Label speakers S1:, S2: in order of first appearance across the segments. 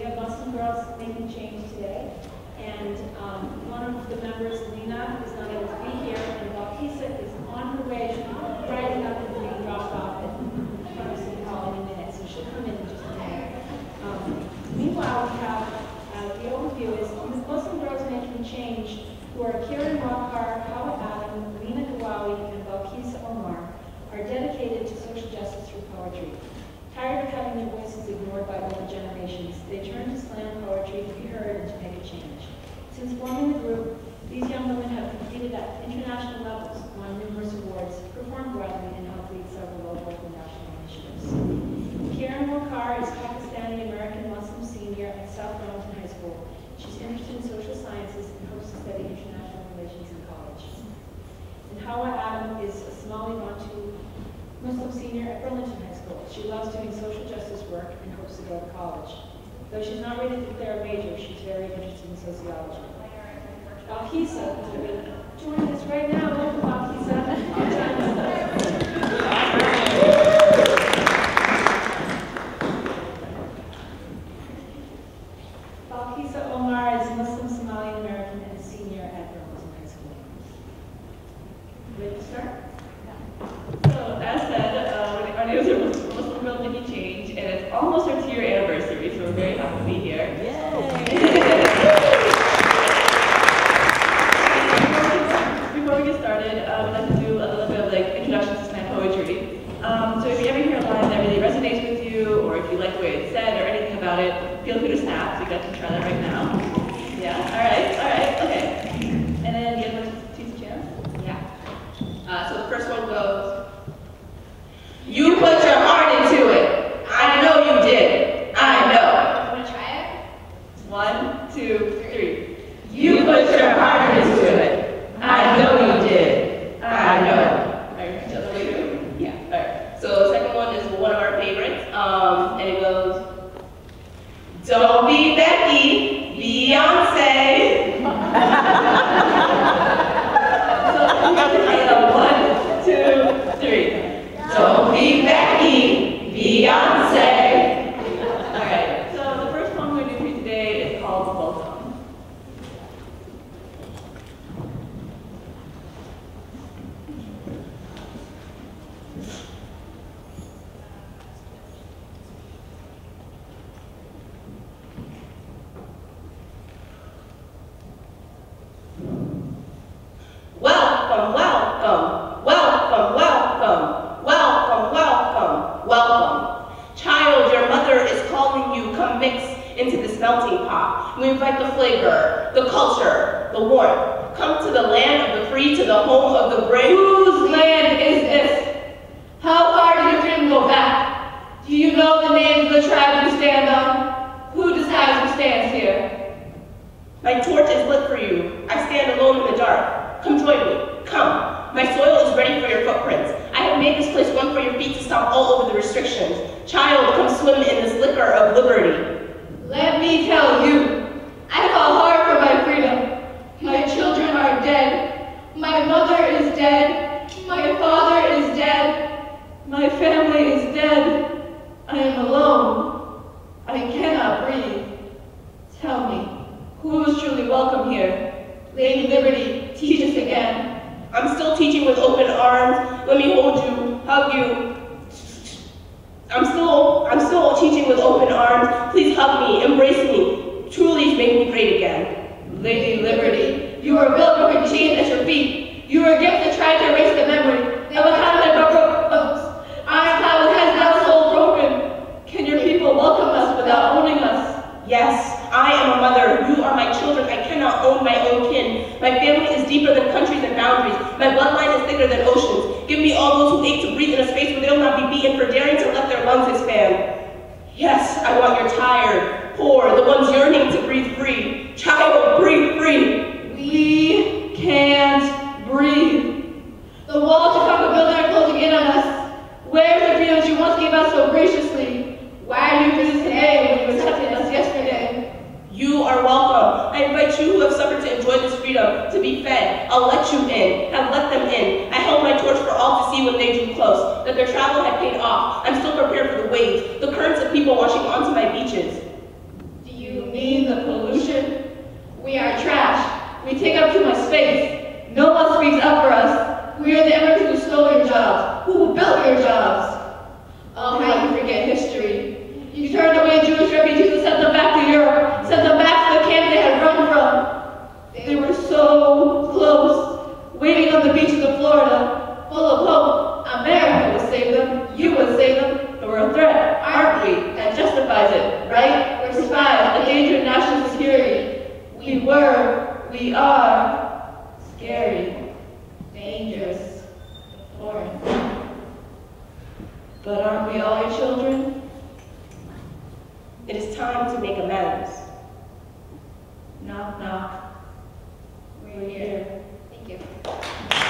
S1: we have Muslim girls making change today. And um, one of the members, Lena, who's not able to be here, and Balkisa is on her way. She'll up and being dropped off at from City Hall in a minute, so she'll come in in just a minute. Um, meanwhile, we have uh, the overview is Muslim girls making change who are Kiran Waqar, Hawa Adam, Lena Ginawi, and Balkisa Omar are dedicated to social justice through poetry. Tired of having their voices ignored by older generations, they turned to slam poetry to be heard and to make a change. Since forming the group, these young women have competed at international levels, won numerous awards, performed broadly, and helped lead several local and national initiatives. Kiran Waqar is Pakistani American Muslim senior at South Burlington High School. She's interested in social sciences and hopes to study international relations in college. And Hawa Adam is a Somali Bantu Muslim senior at Burlington High she loves doing social justice work and hopes to go to college. Though she's not ready to declare a major, she's very interested in sociology. Alhisa, join us right now. Welcome,
S2: We were, we
S3: are
S2: scary, dangerous, foreign. But aren't we all your children?
S4: It is time to make amends.
S2: Knock, knock. We're here.
S5: Thank you.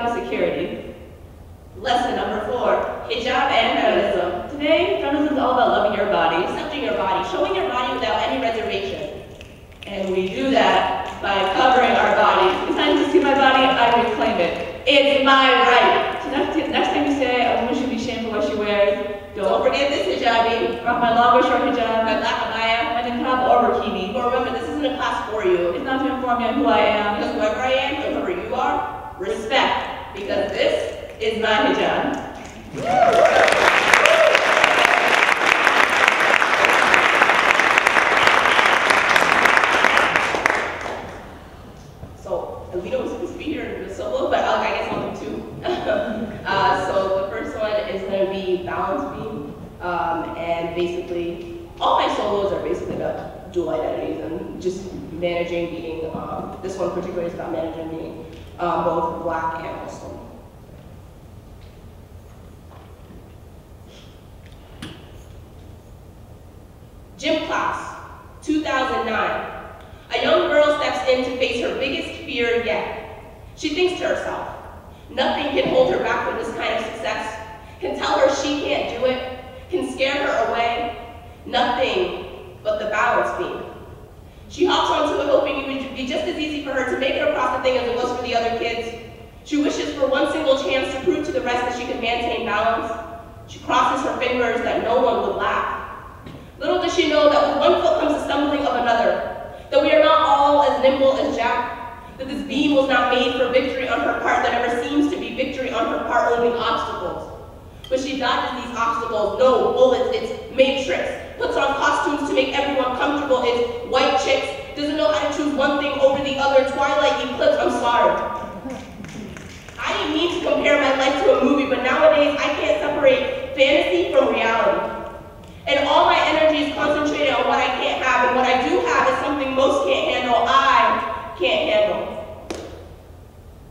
S6: Hijab
S2: security.
S5: Lesson number four, hijab and feminism.
S2: Today, feminism is all about loving your body.
S5: Accepting your body, showing your body without any reservation.
S2: And we do that by covering our body. It's time to see my body, I reclaim it. It's my right. So next, next time you say a woman should be shamed for what she wears,
S5: Don't forget this hijabi,
S2: rock my long or short hijab, my
S5: black abaya.
S2: my niqab or bikini.
S5: But remember, this isn't a class for you.
S2: It's not to inform you on who I am.
S5: Because whoever I am and whoever you are, respect. Because this
S2: is my hijab.
S5: So, Alito was supposed to be here in the solo, but I I guess I'll do two. so the first one is going to be balance beam, and basically, all my solos are basically about dual identities and just managing being. Um, this one particularly is about managing being um, both black and Muslim. Gym class, 2009. A young girl steps in to face her biggest fear yet. She thinks to herself, nothing can hold her back from this kind of success, can tell her she can't do it, can scare her away. Nothing but the balance beam. She hops onto it hoping it would be just as easy for her to make it across the thing as it was for the other kids. She wishes for one single chance to prove to the rest that she can maintain balance. She crosses her fingers that no one would laugh. Little does she know that with one foot comes the stumbling of another, that we are not all as nimble as Jack, that this beam was not made for victory on her part, that ever seems to be victory on her part, only obstacles. But she dodges these obstacles, no bullets, it's matrix, puts on costumes to make everyone comfortable, it's white chicks, doesn't know how to choose one thing over the other, Twilight Eclipse, I'm sorry. I didn't mean to compare my life to a movie, but nowadays I can't separate fantasy from reality. And all my energy is concentrated on what I can't have, and what I do have is something most can't handle, I can't handle.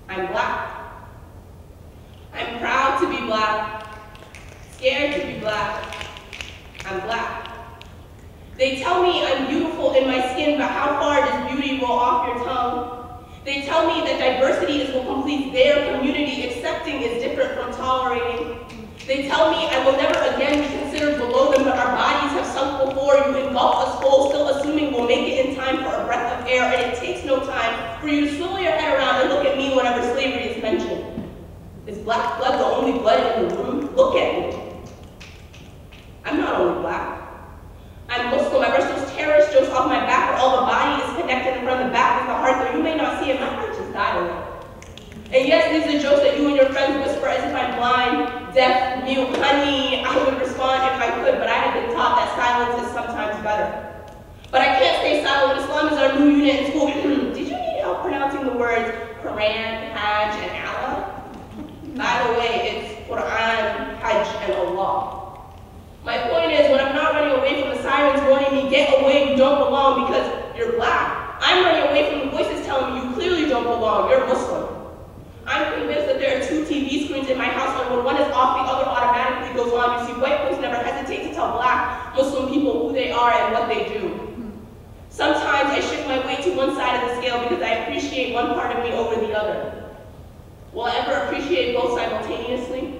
S5: I'm black. I'm proud to be black, scared to be black. I'm black. They tell me I'm beautiful in my skin, but how far does beauty roll off your tongue? They tell me that diversity is what completes their community, accepting is different from tolerating. They tell me I will never again be considered below them, but our bodies have sunk before you, engulf us whole, still assuming we'll make it in time for a breath of air, and it takes no time for you to swivel your head around and look at me whenever slavery is mentioned. Is black blood the only blood in the room? Look at me. I'm not only black. I'm Muslim. I those terrorist jokes off my back where all the body is connected and from the back is the heart, though you may not see it. My heart just died a little. And yes, these are jokes that you and your friends whisper as if I'm blind, deaf, mute. Honey, I would respond if I could, but I have been taught that silence is sometimes better. But I can't stay silent. Islam is our new unit in school. Did you need help pronouncing the words Quran, Hajj, and Allah? By the way, it's Quran, Hajj, and Allah. My point is, when I'm not running away from the sirens warning me, get away, you don't belong because you're black. I'm running away from the voices telling me you clearly don't belong, you're Muslim. I'm convinced that there are two TV screens in my house, and when one is off, the other automatically goes on. You see, white folks never hesitate to tell black Muslim people who they are and what they do. Sometimes I shift my weight to one side of the scale because I appreciate one part of me over the other. Will I ever appreciate both simultaneously?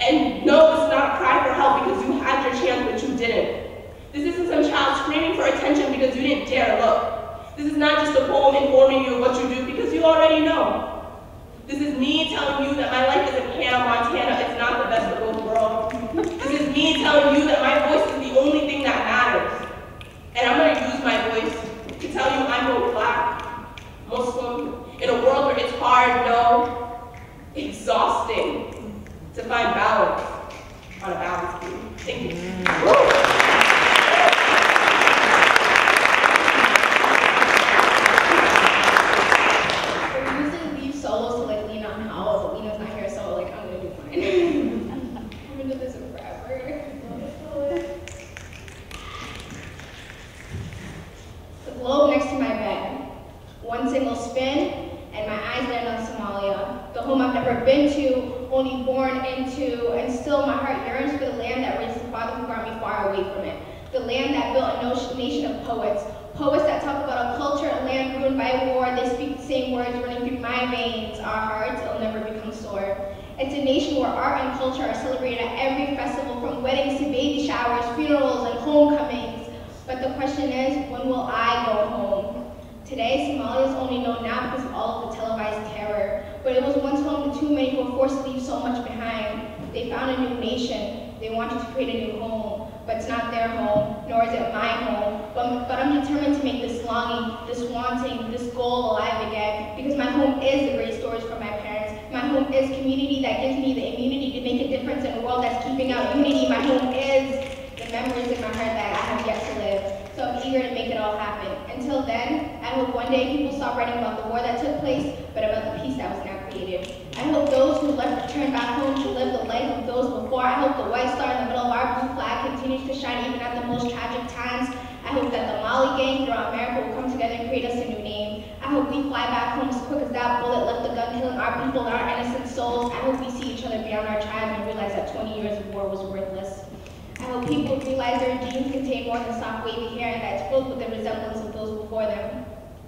S5: And no, this is not a cry for help because you had your chance, but you didn't. This isn't some child screaming for attention because you didn't dare look. This is not just a poem informing you of what you do because you already know. This is me telling you that my life isn't Hannah Montana, it's not the best of both worlds. This is me telling you that my voice is the only thing that matters. And I'm gonna use my voice to tell you I'm both black, Muslim, in a world where it's hard, no, exhausting to find balance on a balance beam. Thank you.
S7: We usually leave solos to like lean on Howell, but Lena's not here, so like I'm gonna do fine. I'm gonna do this been to, only born into, and still my heart yearns for the land that raised the father who brought me far away from it. The land that built a no- nation of poets, poets that talk about a culture and land ruined by war. They speak the same words running through my veins. Our hearts will never become sore. It's a nation where art and culture are celebrated at every festival, from weddings to baby showers, funerals, and homecomings. But the question is, when will I go home? Today, Somalia is only known now because of all of the televised terror, but it was once home to too many who were forced to leave so much behind. They found a new nation. They wanted to create a new home, but it's not their home, nor is it my home. But, but I'm determined to make this longing, this wanting, this goal alive again, because my home is the great stories from my parents. My home is community that gives me the immunity to make a difference in a world that's keeping out unity. My home is the memories in my heart that I have yet to live. So I'm eager to make it all happen. Until then, I hope one day people stop writing about the war that took place, but about the peace that was now created. I hope those who left return back home to live the life of those before. I hope the white star in the middle of our blue flag continues to shine even at the most tragic times. I hope that the Mali gang throughout America will come together and create us a new name. I hope we fly back home as quick as that bullet left the gun killing our people and our innocent souls. I hope we see each other beyond our tribe and realize that 20 years of war was worthless. I hope people realize their genes contain more than soft wavy hair and that it's filled with the resemblance of those before them.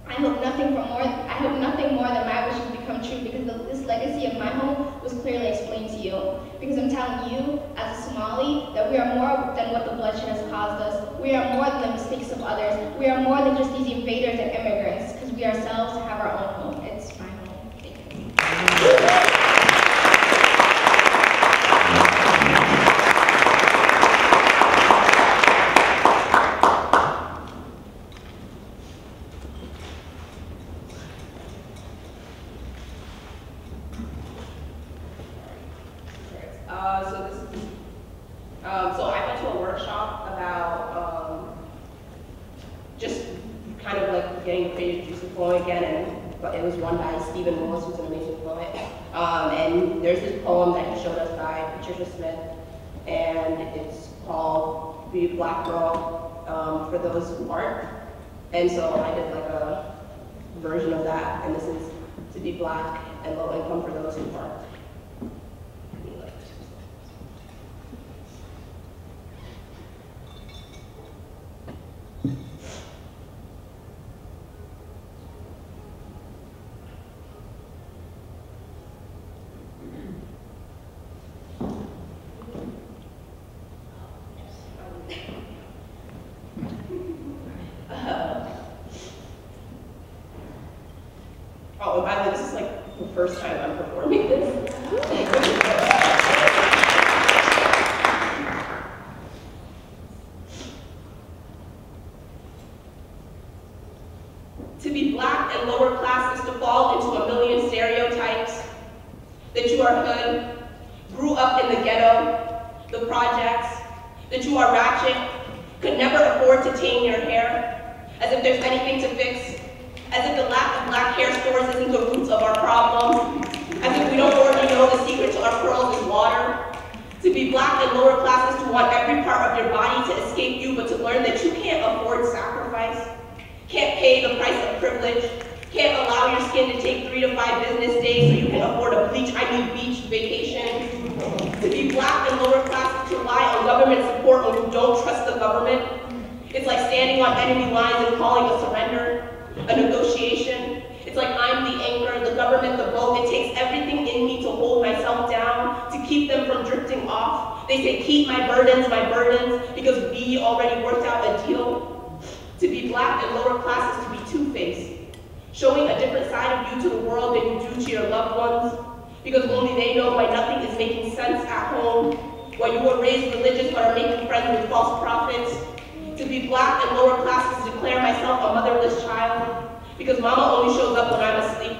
S7: I hope nothing for more. I hope nothing more than my wishes become true because the, this legacy of my home was clearly explained to you. Because I'm telling you, as a Somali, that we are more than what the bloodshed has caused us. We are more than the mistakes of others. We are more than just these invaders and immigrants. Because we ourselves have our own home. It's my home. Thank you.
S5: Uh, so this is, um, so I went to a workshop about, um, just kind of like getting the creative juices flowing again, and, but it was one by Stephen Willis, who's an amazing poet. Um, and there's this poem that he showed us by Patricia Smith, and it's called Be a Black Girl, um, for those who aren't. And so I did like a version of that, and this is to be black and low income for those who aren't. Give me like two seconds. Oh, and by the way, this is like the Oh, first time I'm performing this. To be black and lower class is to fall into a million stereotypes. That you are hood, grew up in the ghetto, the projects, that you are ratchet, could never afford to tame your hair, as if there's anything to fix, as if the lack of black hair stores isn't the roots of our problems, as if we don't already know the secret to our curls is water. To be black and lower class is to want every part of your body to escape you, but to learn that you can't afford sacrifice, can't pay the price of privilege, can't allow your skin to take three to five business days so you can afford a bleach, I mean beach vacation. To be black and lower class is to rely on government support when you don't trust the government. It's like standing on enemy lines and calling a surrender, a negotiation. It's like I'm the anchor, the government the boat. It takes everything in me to hold myself down, to keep them from drifting off. They say keep my burdens, my burdens, because we already worked out a deal. To be black and lower class is to be two-faced, showing a different side of you to the world than you do to your loved ones, because only they know why nothing is making sense at home, why you were raised religious but are making friends with false prophets. To be black and lower class is to declare myself a motherless child, because mama only shows up when I'm asleep.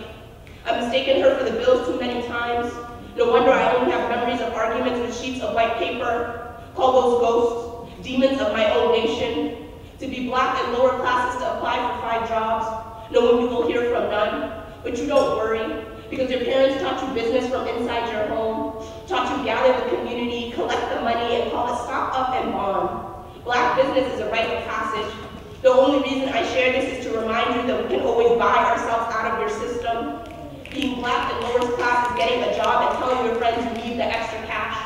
S5: Mistaken her for the bills too many times. No wonder I only have memories of arguments with sheets of white paper. Call those ghosts, demons of my own nation. To be black and lower classes to apply for five jobs, knowing you will hear from none. But you don't worry, because your parents taught you business from inside your home, taught you gather the community, collect the money, and call it stop up and bond. Black business is a rite of passage. The only reason I share this is to remind you that we can always buy ourselves out of your system. Being black in lower class is getting a job and telling your friends you need the extra cash.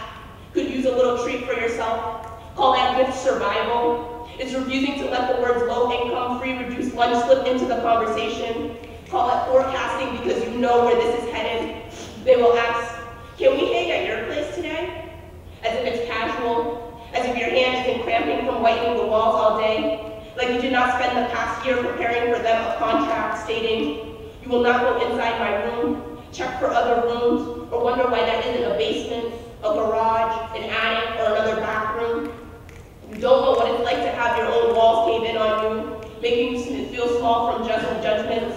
S5: Could use a little treat for yourself. Call that gift survival. It's refusing to let the words low income, free, reduced lunch slip into the conversation. Call it forecasting because you know where this is headed. They will ask, can we hang at your place today? As if it's casual, as if your hand has been cramping from whitening the walls all day, like you did not spend the past year preparing for them a contract stating, you will not go inside my room, check for other rooms, or wonder why there isn't a basement, a garage, an attic, or another bathroom. You don't know what it's like to have your own walls cave in on you, making you feel small from just judgments.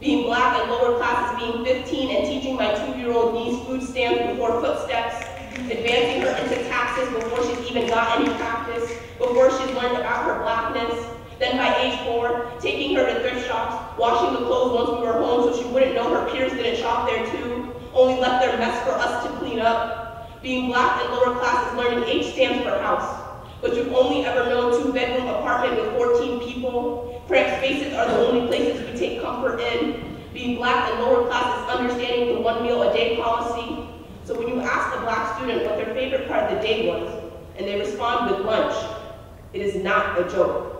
S5: Being black and lower class is being 15 and teaching my two-year-old niece food stamps before footsteps, advancing her into taxes before she's even got any practice, before she's learned about her blackness. Then by age four, taking her to thrift shops, washing the clothes once we were home so she wouldn't know her peers didn't shop there too, only left their mess for us to clean up. Being black and lower class is learning H stands for house. But you've only ever known two-bedroom apartment with 14 people. Cramped spaces are the only places we take comfort in. Being black and lower class is understanding the one meal a day policy. So when you ask a black student what their favorite part of the day was, and they respond with lunch, it is not a joke.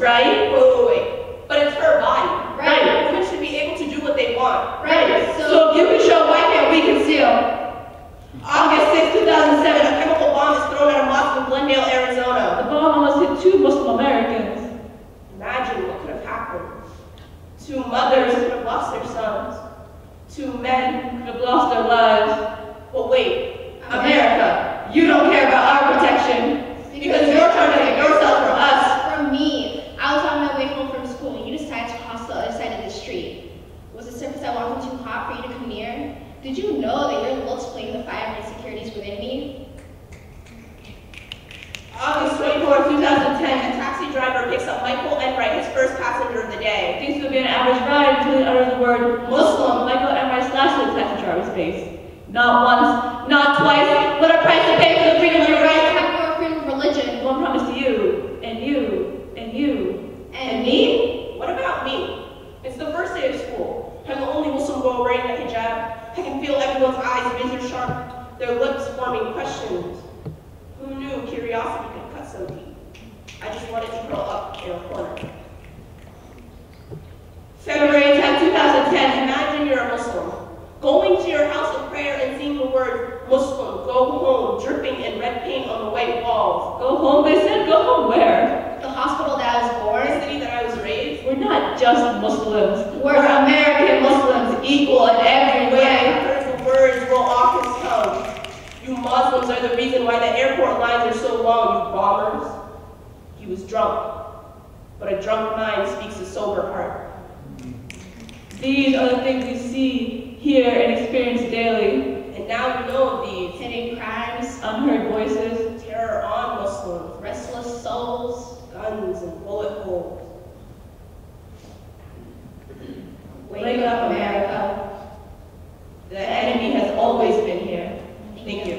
S2: Right?
S5: Wait, wait, wait. But it's her body.
S7: Right.
S5: Women should be able to do what they want.
S7: Right.
S2: So
S7: So,
S2: if you can show, why can't we conceal? August 6,
S5: A
S2: 2007.
S5: chemical bomb is thrown at a mosque in Glendale,
S2: The
S5: Arizona.
S2: bomb almost hit two Muslim Americans.
S5: Imagine what could have happened. Two mothers could have lost their sons. Two men
S2: Could have lost their lives.
S5: But wait,
S2: America, you don't care about our protection because you're trying to take yourself from us.
S7: From me. I was on my way home from school and you decided to cross the other side of the street. Was the surface I walked on too hot for you to come near? Did you know that your looks blamed the fire and insecurities within me?
S5: August 24, 2010, a taxi driver picks up Michael Enright, his first passenger of the day.
S2: Thinks it would be an average ride until he utters the word Muslim. Michael Enright slashed the taxi driver's face. Not once, not twice. What a price to pay for the freedom of your rights.
S7: Have your freedom of religion.
S2: One promise to you, and you, and you,
S7: And
S2: me.
S5: What about me? It's the first day of school. I'm the only Muslim girl wearing a hijab. I can feel everyone's eyes razor sharp, their lips forming questions. Who knew curiosity could cut so deep? I just wanted to curl up in a corner.
S2: February 10, 2010.
S5: Imagine you're a Muslim, going to your house of prayer and seeing the word Muslim, go home, dripping in red paint on the white walls.
S2: Go home, they said. Go home where?
S7: the hospital that I was
S5: The
S7: born.
S5: city that I was raised.
S2: We're not just Muslims.
S7: We're
S2: We're American Muslims, equal in every
S5: I
S2: way.
S5: heard the words roll off his tongue. You Muslims are the reason why the airport lines are so long, you bombers. He was drunk, but a drunk mind speaks a sober heart.
S2: These are the things we see, hear, and experience daily.
S5: And now you know of these
S7: Hidden crimes,
S2: Unheard voices,
S5: terror on Muslims,
S7: restless souls,
S5: guns and bullet holes.
S7: wake up America.
S5: The enemy has always been here. Thank you.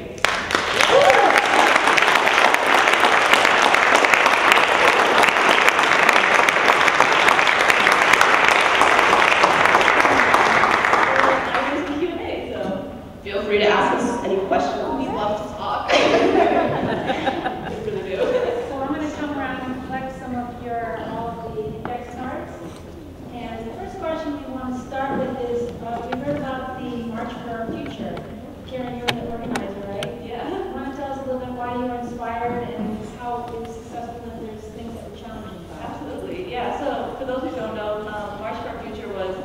S2: Now here's the Q&A, so
S5: Feel free to ask us any questions. We love to talk.
S2: we really do.
S1: So I'm going to come around and collect some of your, all of the index cards. And the first question we want to start with is, uh, we heard about the March for Our Future. Kiran, you're the organizer, right?
S2: Yeah.
S1: Want to tell us a little bit why you were inspired and how it was successful and there's things that were challenging about it?
S2: Absolutely, yeah. So for those who don't know, um, March for Our Future was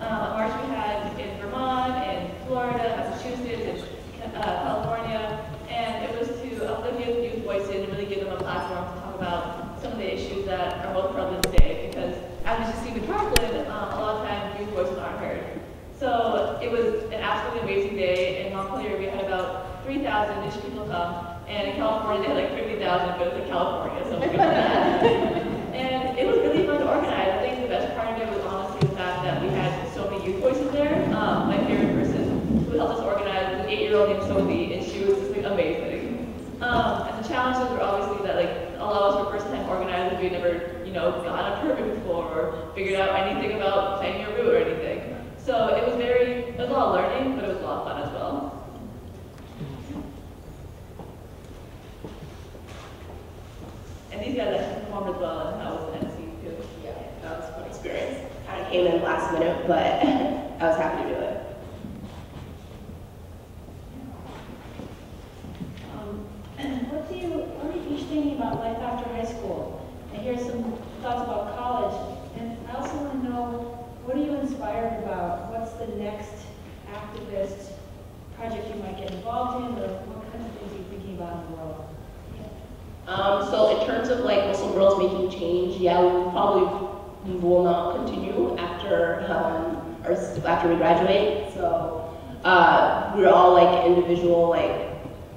S2: um, a march we had in Vermont, in Florida, Massachusetts, in uh, California, and it was to uplift youth, youth voices and really give them a platform to talk about some of the issues that are most prevalent today. Because as we just see in Parkland, um, a lot of times youth voices aren't heard. So it was an absolutely amazing day. In Montpelier, we had about 3,000-ish people come, and in California, they had like 50,000, but it was in California, so we're good for that. And it was really fun to organize. I think the best part of it was honestly the fact that we had so many youth voices there. Um, my favorite person who helped us organize was an eight-year-old named Sophie, and she was just like amazing. Um, and the challenges were obviously that like a lot of us were first-time organizers. We'd never, you know, gotten a permit before or figured out anything about planning a route or anything. So it was very, it was a lot of learning, but it was a lot of fun as well. These guys actually performed as well, and that was NC too.
S5: Yeah, that was a fun experience. Kind of came in last minute, but I was happy to do it.
S1: Um, What do you, what are you each thinking about life after high school? I hear some thoughts about college, and I also want to know, what are you inspired about? What's the next activist project you might get involved in, or what kinds of things are you thinking about in the world?
S5: Um, so in terms of like Muslim girls making change, yeah, we probably will not continue after um, or s- after we graduate. So uh, we're all like individual like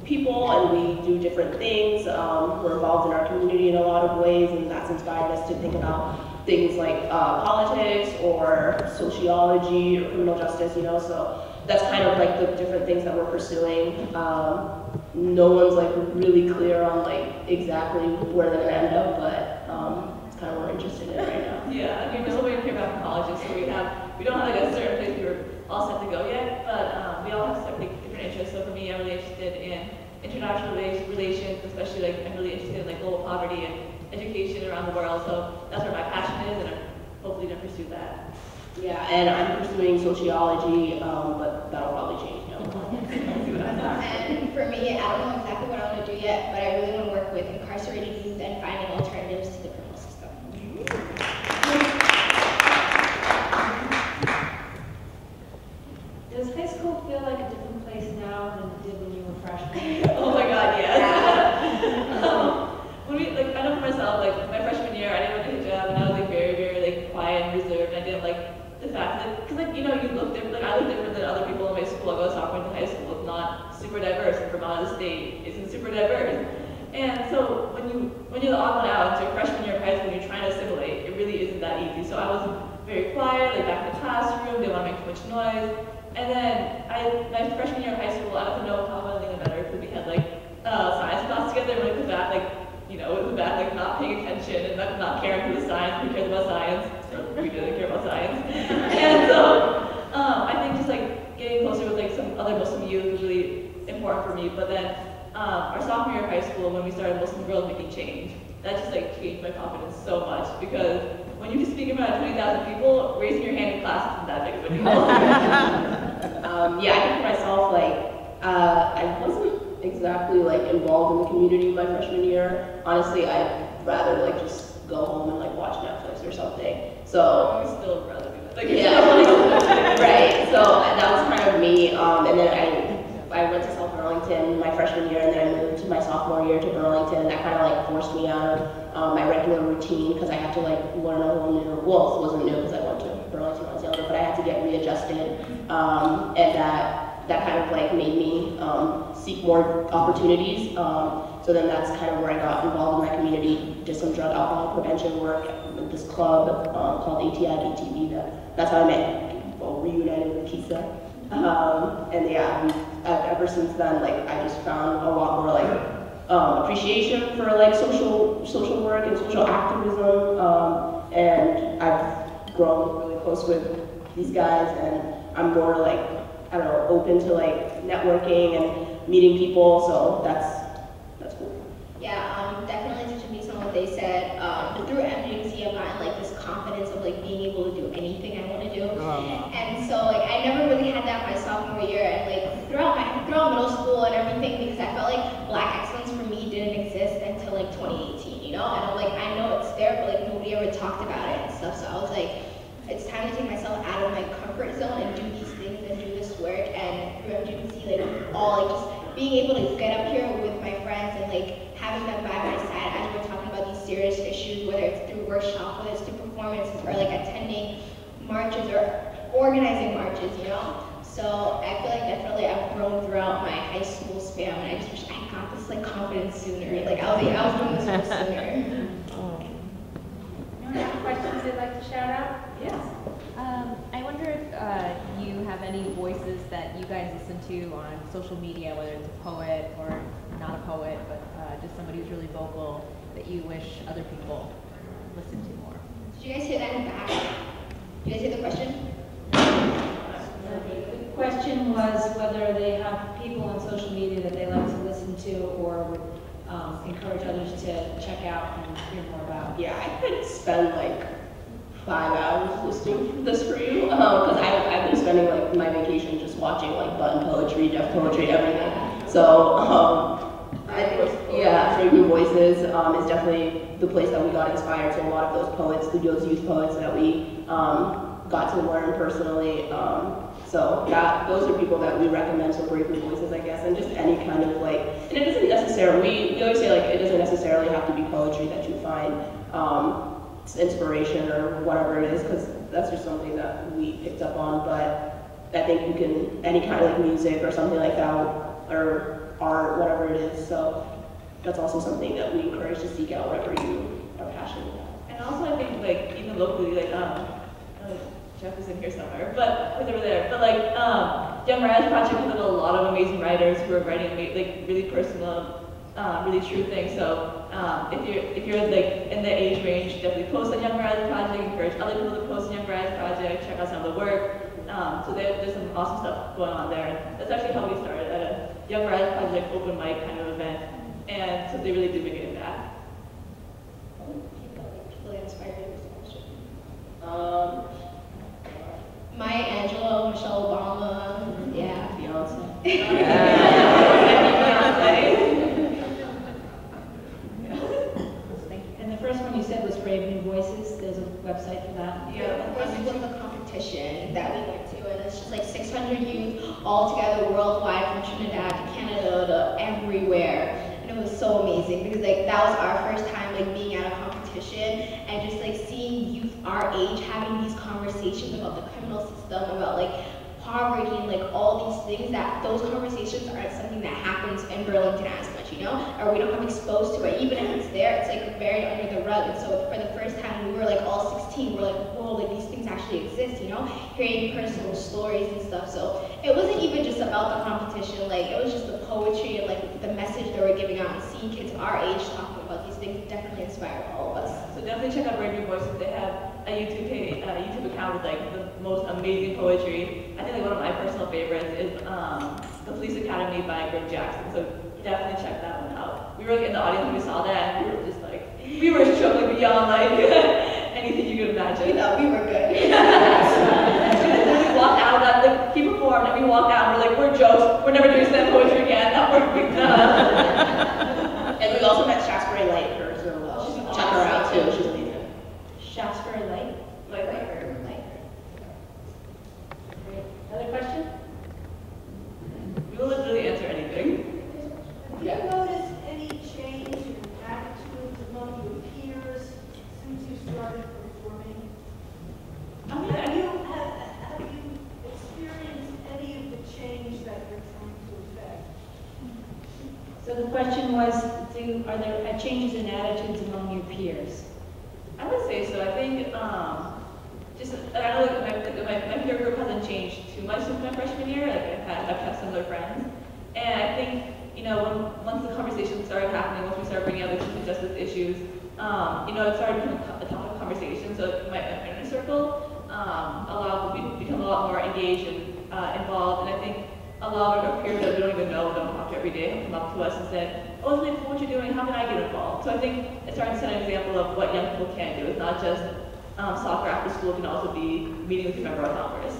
S5: people, and we do different things. Um, we're involved in our community in a lot of ways, and that's inspired us to think about things like uh, politics or sociology or criminal justice. You know, so that's kind of like the different things that we're pursuing. Um, no one's like really clear on like exactly where they're gonna end up, but um, it's kind of what we're interested in right now.
S2: Yeah, I mean, we're still waiting to back from colleges, so we have, we don't have like a certain place we're all set to go yet, but um, we all have separate different interests. So for me, I'm really interested in international relations, especially like I'm really interested in like global poverty and education around the world. So that's where my passion is, and I'm hopefully gonna pursue that.
S5: Yeah, and I'm pursuing sociology, um, but that'll probably change. You know?
S2: See what happens.
S7: And for me, I don't know exactly what I want to do yet, but I really want to work with incarcerated youth and finding alternatives to the criminal system.
S1: Does high school feel like a different place now than it did when you were freshmen?
S2: Oh my god, yes. um, when we, like, I know for myself, like, my freshman year, I didn't wear the hijab, and I was, like, very, very, like, quiet and reserved, and I didn't like the fact that, because, like, you know, you look different, like, I look different than other people in my school. I go to Southpoint High School, it's not super diverse, and Vermont state isn't super diverse. And so, when you, when you're the odd one out, it's your freshman year of high school, and you're trying to assimilate, it really isn't that easy. So I was very quiet, like, back in the classroom, didn't want to make too much noise. And then I, my freshman year of high school, I don't know how I was better uh, science class together. And when it like you know, it was back like not paying attention and not, not caring for the science. We cared about science. Or we didn't care about science. and so um, I think just like getting closer with like some other Muslim youth was really important for me. But then um, our sophomore year of high school, when we started Muslim girls making change, that just like changed my confidence so much because when you can speak in front of 20,000 people, raising your hand in class isn't that big of a deal.
S5: Um, yeah, I think for myself, like, uh, I wasn't exactly like involved in the community my freshman year. Honestly, I'd rather like just go home and like watch Netflix or something. So
S2: I would still rather do that. Like,
S5: yeah, right. So that was kind of me. Um, and then I I went to South Burlington my freshman year, and then I moved to my sophomore year to Burlington, and that kind of like forced me out of um, my regular routine because I had to like learn a whole new. Well, it wasn't new because I went to Burlington when I was younger, but I had to get readjusted, um, and that that kind of like made me um, seek more opportunities. Um, so then that's kind of where I got involved in my community, did some drug alcohol prevention work with this club um, called ATI ATV. That, that's how I met, well, reunited with Kisa. Um, and yeah, uh, ever since then, like I just found a lot more like um, appreciation for like social social work and social activism, um, and I've grown really close with these guys, and I'm more like I don't know open to like networking and meeting people, so that's that's cool.
S7: Yeah, um, definitely touching base on what they said. Um, through MJC, I've gotten like this confidence of like being able to do anything I want to do. And so like I never really had that my sophomore year, and like throughout my throughout middle school and everything, because I felt like black excellence for me didn't exist until like 2018, you know. And I'm like I know it's there, but like nobody ever talked about it and stuff. So I was like, it's time to take myself out of my comfort zone and do these things and do this work. And through MJC, like all like just being able to get up here with my friends and like having them by my side as we're talking about these serious issues, whether it's through workshops, whether it's through performances, or like attending marches or organizing marches, you know. So I feel like definitely I've grown throughout my high school span, and I just wish I got this like confidence sooner. Like I was, like, I was doing this much sooner.
S1: Anyone have questions they'd like to shout out?
S2: Yes.
S8: Um, I wonder if uh, you have any voices that you guys listen to on social media, whether it's a poet or not a poet, but uh, just somebody who's really vocal that you wish other people listen to more.
S7: Did you guys hear that in the back? Did you guys hear the question?
S1: The question was whether they have people on social media that they like to listen to or would um, encourage others to check out and hear more about.
S5: Yeah, I could spend like five hours listening to this for you because I I've been spending like my vacation just watching like button poetry, Def Poetry, everything. So um, I think yeah, Brave New Voices um, is definitely the place that we got inspired. So a lot of those poets, the those youth poets that we um, got to learn personally. Um, so that those are people that we recommend. So Breakthrough Voices, I guess, and just any kind of like, and it doesn't necessarily. We, we always say like it doesn't necessarily have to be poetry that you find. Inspiration or whatever it is, because that's just something that we picked up on. But I think you can any kind of like music or something like that, or art, whatever it is. So that's also something that we encourage to seek out wherever you are passionate about.
S2: And also, I think like even locally, like um, Jeff is in here somewhere, but he's over there. But like um, Young Writers Project has a lot of amazing writers who are writing like really personal, um, really true thing. So um, if you're if you're like in the age range, definitely post on Young Writers Project. Encourage other people to post on Young Writers Project. Check out some of the work. Um, so there, there's some awesome stuff going on there. That's actually how we started at a Young Writers Project open mic kind of event, and so they really do make an impact.
S7: People like people that inspire this question.
S5: Um,
S7: Maya Angelou, Michelle Obama, yeah.
S5: Beyonce.
S1: And the first one you said was Brave New Voices. There's a website for that.
S2: Yeah.
S7: This was a competition that we went to, and it's just like 600 youth all together worldwide from Trinidad to Canada to everywhere. And it was so amazing because like that was our first time like being at a competition and just like seeing youth our age having these conversations about the criminal system, about like poverty and like all these things that those conversations aren't something that happens in Burlington as you know, or we don't come exposed to it. Even if it's there, it's like very under the rug. And so for the first time, we were like all 16, we're like, whoa, like these things actually exist, you know, hearing personal stories and stuff. So it wasn't even just about the competition, like it was just the poetry and like the message they were giving out and seeing kids our age talking about these things definitely inspired all of us.
S2: So definitely check out Brave New Voices. They have a YouTube page, uh, YouTube account with like the most amazing poetry. I think like one of my personal favorites is um, the Police Academy by Greg Jackson. So definitely check that one out. We were like in the audience when we saw that, and we were just like, we were struggling beyond like anything you could
S7: We
S2: imagine.
S7: thought we were good.
S2: we walked out of that, like he performed, and we walked out, and we're like, we're jokes. We're never doing slam poetry again. That worked. done.
S5: And we also met Shaftesbury Light her, so uh, check her out too. She's amazing.
S1: Shaftesbury Light.
S2: like,
S7: Like her, like her.
S1: Great. Another question?
S2: we will literally answer anything.
S9: Have you noticed any change in attitudes among your peers since you started performing?
S2: I mean, I
S9: Have you, have, have you
S1: do, are there uh, changes in attitudes among your peers?
S2: I would say so. I think um, just and I know like my, my, my peer group hasn't changed too much since my freshman year. Like I've had I've had similar friends, and I think you know when once the conversation started happening, once we started bringing up the social justice issues, um, you know it started becoming a topic of conversation. So my, my inner circle um, allowed we become a lot more engaged and uh, involved, and I think a lot of our peers that we don't even know, don't talk to every day, have come up to us and said, oh, it's really cool what you're doing, how can I get involved? So I think it's starting to set an example of what young people can do. It's not just um, soccer after school, it can also be meeting with your member of Congress.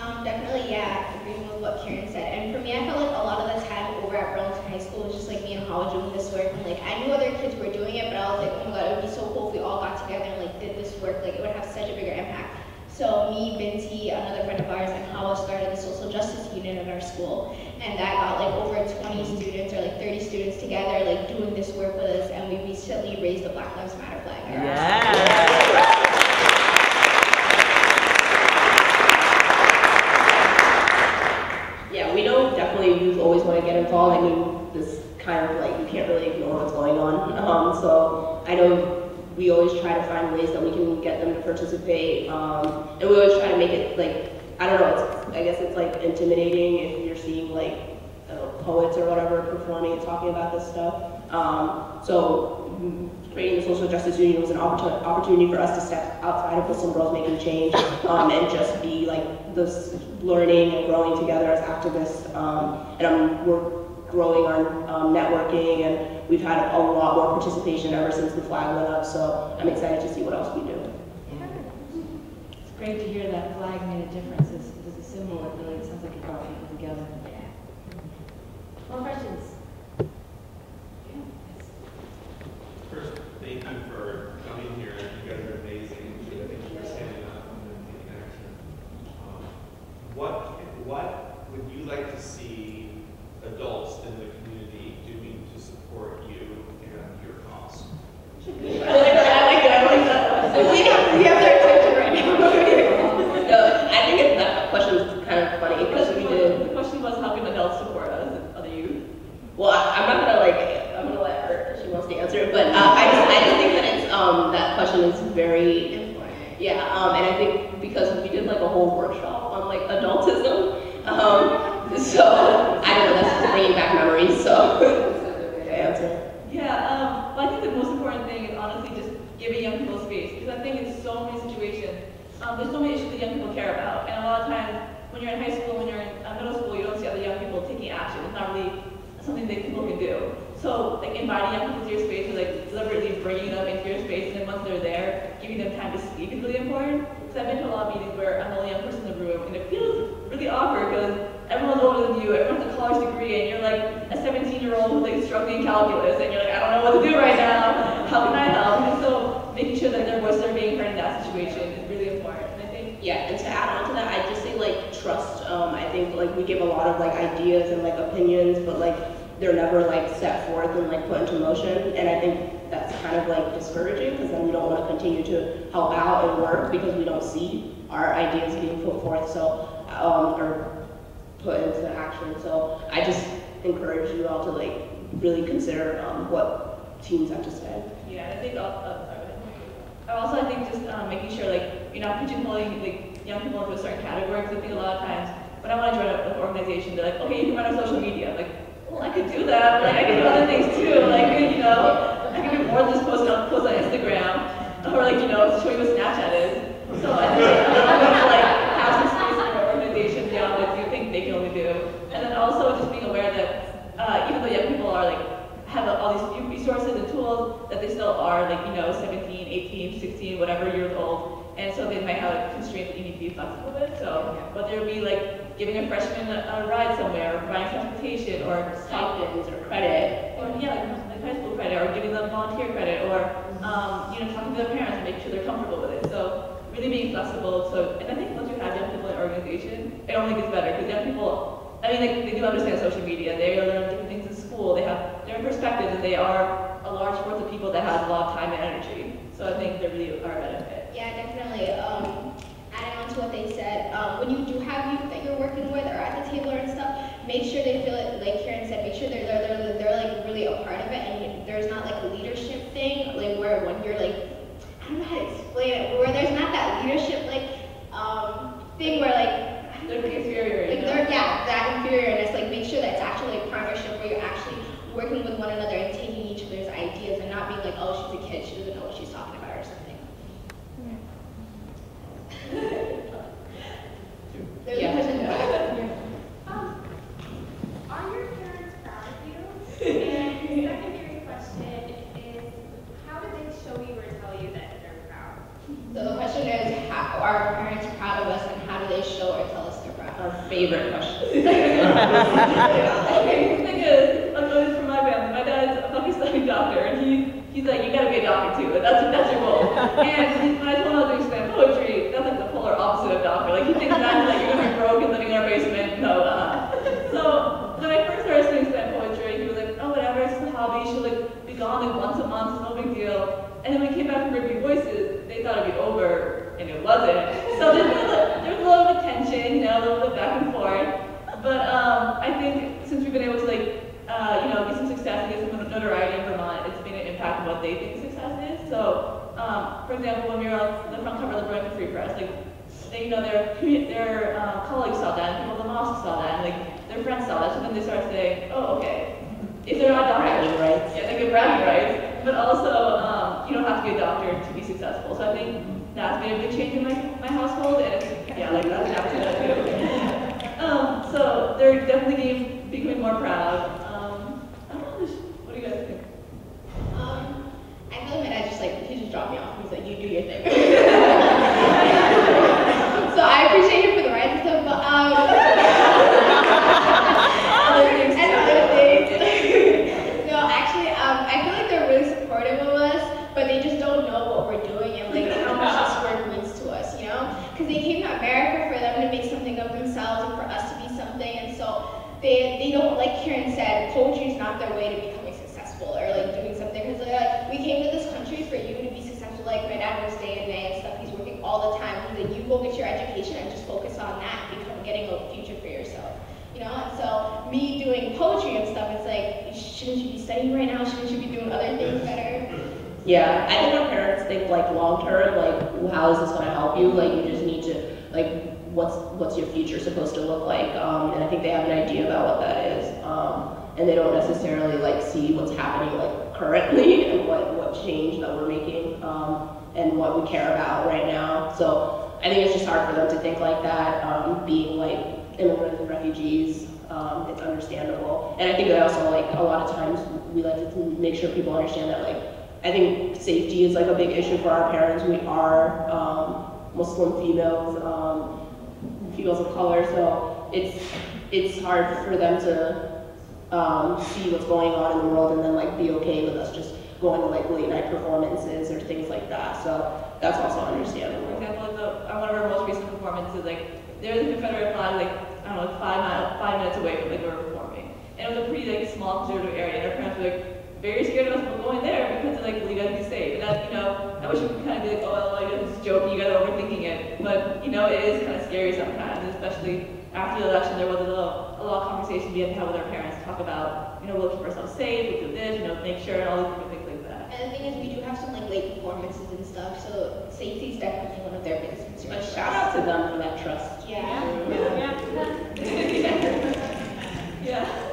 S7: Um, definitely, yeah, agreeing with what Kiran said. And for me, I felt like a lot of the time over at Burlington High School was just like me and Holly doing this work. And like, I knew other kids were doing it, but I was like, oh my god, it would be so cool if we all got together and like did this work. Like, it would have such a bigger impact. So me, Binti, another friend of ours, and Hawa started the social justice unit at our school. And that got like over 20 students or like 30 students together, like doing this work with us. And we recently raised the School.
S5: Yeah, we know definitely youth always want to get involved. I mean, this kind of like, you can't really ignore what's going on. Um, so I know we always try to find ways that we can get them to participate. Um, and we always try to make it like, I don't know, I guess it's like intimidating if you're seeing like uh, poets or whatever performing and talking about this stuff. Um, so creating the social justice union was an opportunity for us to step outside of Muslim Girls Making Change um, and just be like this learning and growing together as activists. Um, and um, we're growing our um, networking and we've had a lot more participation ever since the flag went up. So I'm excited to see what else we do.
S1: It's great to hear that flag made a difference as, as a symbol. It really sounds like it brought people together. Yeah. More questions?
S10: First, thank you for coming here. You guys are amazing. Thank you for standing up and taking action. Um, What, what would you like to see adults in the community doing to support you and your cause?
S2: I like that. I like that. I like that.
S3: We have, we have their attention right now.
S5: No, I think it- that question is kind of funny
S2: The
S5: because
S2: question
S5: we
S2: was,
S5: did.
S2: the question was how can adults support us and other youth?
S5: Well, I, I'm not gonna like, I'm gonna let her, if she wants to answer it, but, uh, I just, I just think that it's, um, that question is very important. Yeah, um, and I think because we did like a whole workshop on like adultism, um, so, I don't know, that's just bringing back memories, so. To answer.
S2: Yeah, um, well, I think the most important thing is honestly just giving young people space because I think in so many situations, um, there's so many issues that young people care about, and a lot of times when you're in high school, when you're in uh, middle school, you don't see other young people taking action. It's not really something that people can do. So, like inviting young people to your space, or like deliberately bringing them into your space, and then once they're there, giving them time to speak is really important. Because I've been to a lot of meetings where I'm the only young person in the room, and it feels really awkward because everyone's older than you, everyone has a college degree, and you're like a 17-year-old who's like struggling in calculus, and you're like, I don't know what to do right now. How can I help? And so making sure that their voices are being heard in that situation is really important. And I think
S5: Yeah, and to add on to that, I just say like trust. Um, I think like we give a lot of like ideas and like opinions, but like they're never like set forth and like put into motion. And I think that's kind of like discouraging because then we don't want to continue to help out and work because we don't see our ideas being put forth. So um, or put into action. So I just encourage you all to like really consider um, what teens have to say.
S2: Yeah, I think also, also I think just um, making sure like you're not pigeonholing like young people into a certain category. Because I think a lot of times when I want to join an organization, they're like, okay, you can run our social media. I'm like, well, I could do that, but like I can do other things too. Like you know, I can do more than just post on post on Instagram or like you know show you what Snapchat is. So I think like, I'm gonna like have some space in our organization beyond what you think they can only do. And then also just being aware that uh, even though young people are like have all these new resources and tools that they still are like, you know, 17, 18, 16, whatever years old. And so they might have constraints that you need to be flexible with. So whether it be like giving a freshman a, a ride somewhere, or providing transportation, or
S5: Stipends or credit.
S2: or yeah, like, high school credit, or giving them volunteer credit, or um, you know, talking to their parents and make sure they're comfortable with it. So really being flexible. So and I think once you have young people in your organization, it only gets better because young people. I mean, they, they do understand social media. They learn different things in school. They have different perspectives, and they are a large force of people that have a lot of time and energy. So I think they really are a benefit.
S7: Yeah, definitely. Um, where there's not that leadership like um, thing where like
S2: they're inferior.
S7: Like they're, yeah, that inferiorness. Like make sure that it's actually a partnership where you're actually working with one another and taking each other's ideas and not being like, oh, she's a kid, she's
S2: pretty like small conservative area, and our parents were like very scared of us from going there because like, well, you gotta be safe. And that, you know, I wish we could kind of be like, oh, well, like, this is joking, you gotta overthinking it. But, you know, it is kind of scary sometimes, especially after the election, there was a little, a little conversation we had to have with our parents, talk about, you know, we'll keep ourselves safe, we'll do this, you know, make sure, and all these different things like that.
S7: And the thing is, we do have some like late performances and stuff, so safety is definitely one of their biggest concerns.
S5: But shout out to them for that trust.
S7: Yeah.
S2: yeah. yeah. yeah.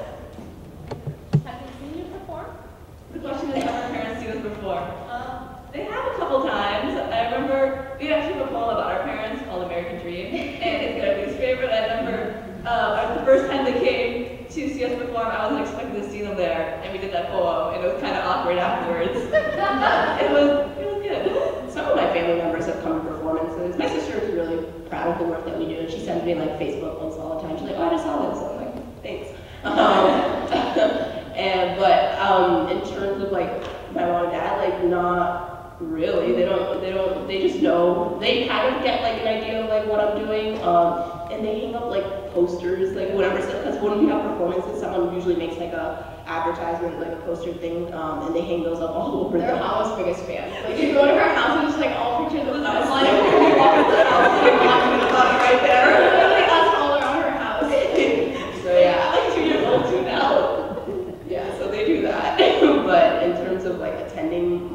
S2: before? Uh, they have a couple times. I remember we actually have a poem about our parents called American Dream, and it's least favorite. I remember uh, the first time they came to see us perform, I wasn't expecting to see them there, and we did that poem, and it was kind of awkward afterwards. it was it good.
S5: Some of my family members have come to performances. My sister is really proud of the work that we do, and she sends me like Facebook links all the time. She's like, "Oh, I just saw this." I'm like, "Thanks." Um, and but um, in terms of like my mom and dad, like not really. They don't, they don't, they just know. They kind of get like an idea of like what I'm doing, um, and they hang up like posters, like whatever stuff. Because when we have performances, someone usually makes like a advertisement, like a poster thing, um, and they hang those up all over. the
S7: house. Biggest fan. Like you go to her house, and just like all pictures of us, like oh, right there.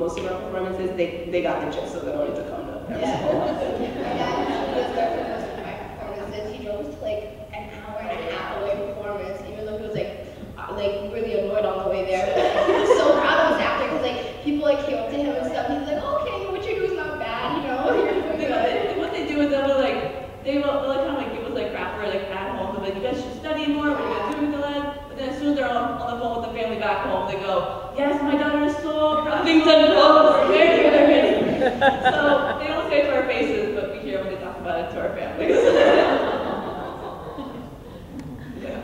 S5: Most of our performances, they, they got the gist, so they don't need to come to every
S7: Yeah.
S5: single one.
S7: My dad usually was there for most of my performances. He drove like an hour and a half away performance, even though he was like, uh, like really annoyed on the way there. But like, he was so proud of his actor because like people like came up to him and stuff. He's like, okay, what you do is not bad, you know, you're doing
S2: They-
S7: good.
S2: they- What they do is they'll like, they will, they'll like kind of like give us like crap for like at home, they're like, you guys should study more, what are you guys doing with the lad? But then as soon as they're on, on the phone with the family back home, they go, yes, my daughter is so proud. Things done well, very good, very good. So they don't say it to our faces, but we hear when they talk about it to our families. Yeah.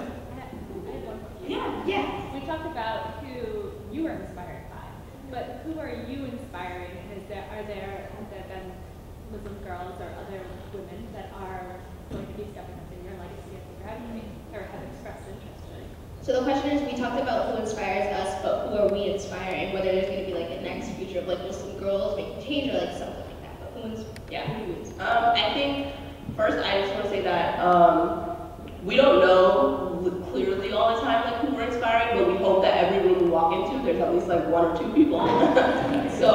S8: Yeah.
S7: Yeah.
S8: We talked about who you were inspired by, but who are you inspiring? Is there, are there, have there been Muslim girls or other women that are going to be stepping up in your legacy as you graduate or have expressed interest in?
S7: So the question is, we talked about who inspires us, but who are we inspiring? Whether there's going to be like a next future of like Muslim girls making change or like something like that. But who ins-
S5: Yeah. Um, I think first I just want to say that um, we don't know li- clearly all the time like who we're inspiring, but we hope that every room we walk into, there's at least like one or two people. so,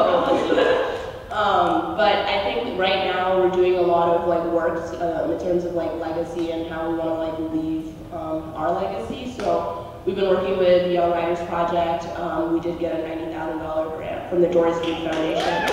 S5: um, but I think right now we're doing a lot of like work uh, in terms of like legacy and how we want to like leave um, our legacy. So we've been working with the Young Writers Project. Um, we get a ninety thousand dollar grant from the Doris Duke Foundation.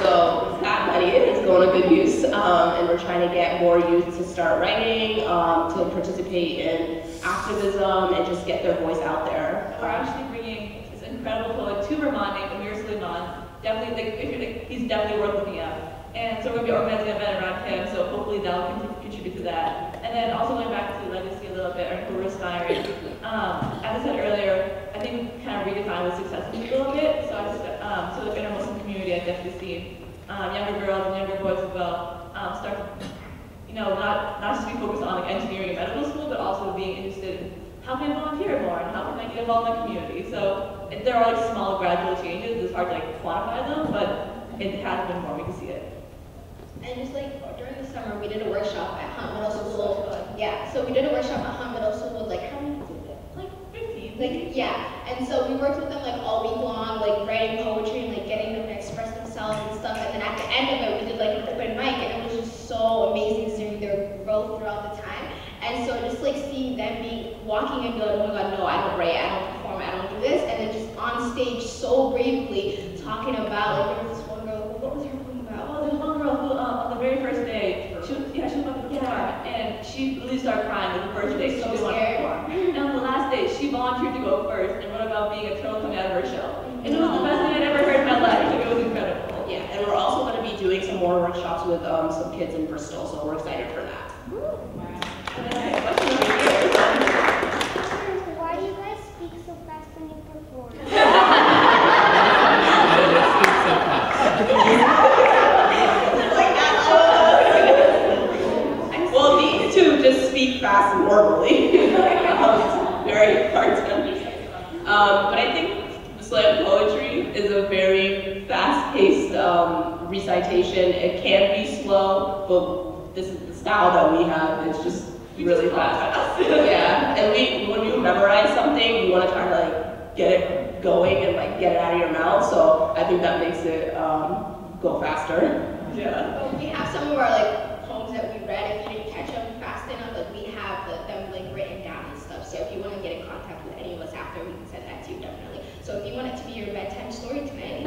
S5: So that money is going to good use, um, and we're trying to get more youth to start writing, um, to participate in activism, and just get their voice out there.
S2: We're actually bringing this incredible poet to Vermont named Amir Sulaiman. Definitely, like, if you're, like, he's definitely worth looking up. And so we're going to be organizing an event around him, so hopefully that'll contribute to that. And then also going back to legacy a little bit, who we're inspiring. Um, as I said earlier, I think kind of redefine what success means a little bit. So I um, so the Muslim community, I've definitely seen um, younger girls and younger boys as well um, start you know, not, not just be focused on like engineering and medical school, but also being interested in how can I volunteer more and how can I get involved in the community. So there are like small gradual changes. It's hard to like quantify them, but it has been more. We can see it.
S7: And just like during the summer, we did a workshop at Hunt Middle School. Yeah, so we did a workshop at Hunt Like yeah, and so we worked with them like all week long, like writing poetry and like getting them to express themselves and stuff. And then at the end of it, we did like an open mic, and it was just so amazing seeing their growth throughout the time. And so just like seeing them be walking and be like, oh my god, no, I don't write, I don't perform, I don't do this, and then just on stage so bravely talking about like there was this one girl, what was her poem about?
S2: Oh, there's one girl who, um, on the very first day, she was, yeah, she was about to perform, and she really started crying on the first day, so
S7: So
S2: she didn't want to
S7: scared.
S2: perform. And on the last day, she go first and what about being a turtle coming out of her shell. And it was the best thing I'd ever heard in my life. It was incredible.
S5: Yeah, and we're also going to be doing some more workshops with um, some kids in Bristol, so we're excited for that.
S2: And then I have a question over here.
S11: Why do you guys speak so fast when you perform?
S5: Well, these two just speak fast normally. um, very hard to understand. Um, but I think slam poetry is a very fast-paced um, recitation. It can be slow, but this is the style that we have. It's just really fast. yeah, and we when you memorize something, you want to try to like get it going and like get it out of your mouth. So I think that makes it um, go faster.
S2: Yeah.
S7: But we have some of our like poems that we read. If you didn't catch them fast enough, like we have the, them like written down and stuff. So if you want to get in contact with any of us after, we can send that to you definitely. So if you want it to be your bedtime story tonight,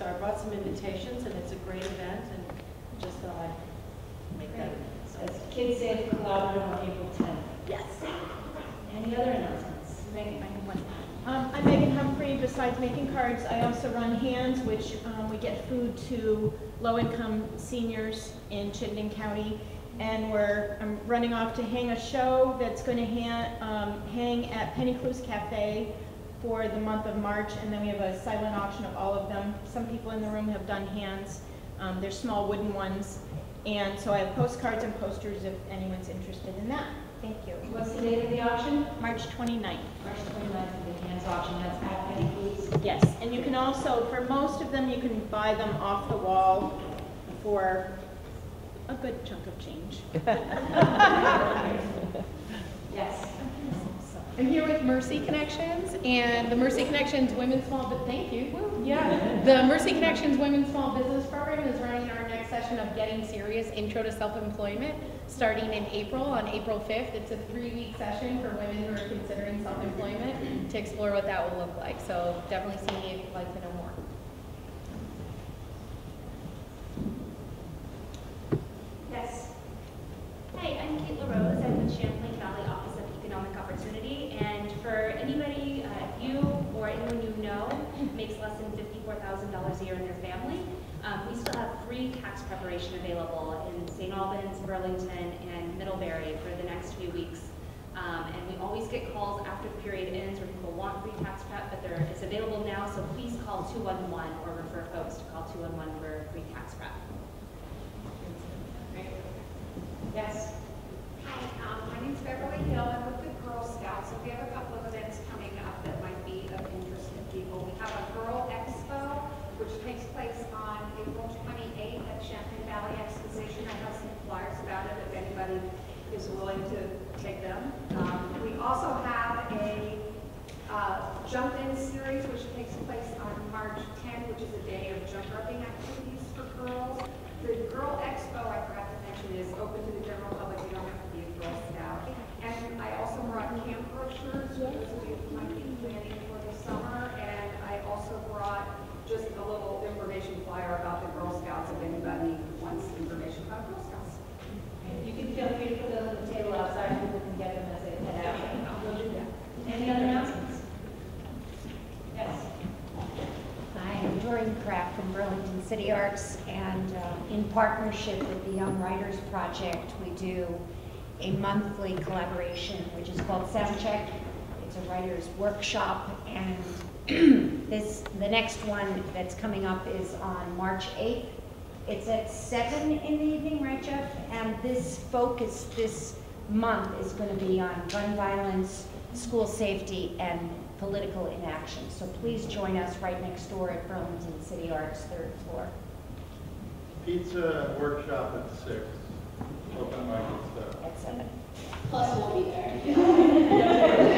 S12: So
S13: I
S9: brought some invitations, and it's a great event, and just thought I'd make great. that.
S1: So. As kids say, collaborative on April 10th.
S9: Yes.
S1: Any other announcements? Megan,
S14: um, I'm Megan Humphrey. Besides making cards, I also run hands, which um, we get food to low-income seniors in Chittenden County. And we're I'm running off to hang a show that's going to ha um, hang at Penny Cluse Cafe for the month of March, and then we have a silent auction of all of them. Some people in the room have done hands, um, they're small wooden ones, and so I have postcards and posters if anyone's interested in that. Thank you.
S1: What's the date of the auction?
S14: March 29th.
S1: March 29th, the hands auction, that's at Penny Foods.
S14: Yes, and you can also, for most of them, you can buy them off the wall for a good chunk of change.
S1: Yes.
S15: I'm here with Mercy Connections, and the Mercy Connections Women's Small, but thank you. Yeah. The Mercy Connections Women's Small Business Program is running our next session of Getting Serious Intro to Self-Employment, starting in April, on April 5th. It's a three-week session for women who are considering self-employment to explore what that will look like. So definitely see me if you'd like to know more.
S1: Yes.
S16: Hi, I'm Kate LaRose. I'm with Champlain Valley Office of Economic Opportunity. And for anybody, uh, you or anyone you know makes less than $54,000 a year in their family, um, we still have free tax preparation available in St. Albans, Burlington, and Middlebury for the next few weeks. Um, and we always get calls after the period ends where people want free tax prep, but there, it's available now, so please call 211 or refer folks to call 211 for free tax prep.
S1: Yes.
S17: Hi, um, my name's Beverly Hill. I'm with the Girl Scouts. So we have a couple of events coming up that might be of interest to people. We have a Girl Expo, which takes place on April 28th at Champlain Valley Exposition. I have some flyers about it if anybody is willing to take them. Um, we also have a uh, jump in series, which takes place on March 10th, which is a day of jump roping activities for girls. The Girl Expo, I forgot to mention, is open to the general public. You don't have to be a Girl Scout. And I also brought camp brochures for those of you who might be planning for the summer. And I also brought just a little information flyer about the Girl Scouts if anybody wants information about Girl Scouts.
S1: You can feel free to put those on the table outside, people can get them as they head out. We'll do that. Any other announcements? Yes.
S18: Hi, I'm Doreen Kraft from Burlington City Arts, and uh, in partnership with the Young Writers Project, we do a monthly collaboration, which is called Soundcheck. It's a writer's workshop, and this, the next one that's coming up is on March 8th. It's at 7 in the evening, right, Jeff? And this focus this month is going to be on gun violence, school safety, and political inaction. So please join us right next door at Burlington City Arts, third floor.
S19: Pizza workshop at six. Open mic and stuff.
S18: At seven.
S7: Plus, we'll be there.